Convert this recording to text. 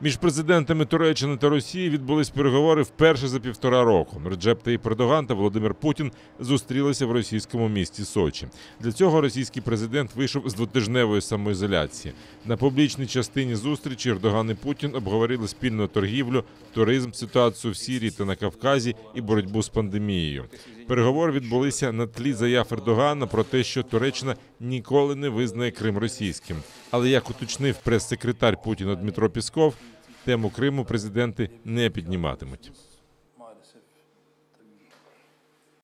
Між президентами Туреччини та Росії відбулись переговори вперше за півтора року. Реджеп Таїп Ердоган та Володимир Путін зустрілися в російському місті Сочі. Для цього російський президент вийшов з двотижневої самоізоляції. На публічній частині зустрічі Ердоган і Путін обговорили спільну торгівлю, туризм, ситуацію в Сірії та на Кавказі і боротьбу з пандемією. Переговори відбулися на тлі заяв Ердогана про те, що Туреччина ніколи не визнає Крим російським. Але як уточнив прес-секретар Путіна Дмитро Пісков, тему Криму президенти не підніматимуть.